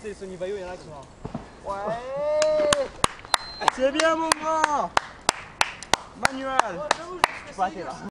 sais, Sony Bayo, il y en a qui sont là. Ouais C'est bien mon grand Manuel Pas bah, là.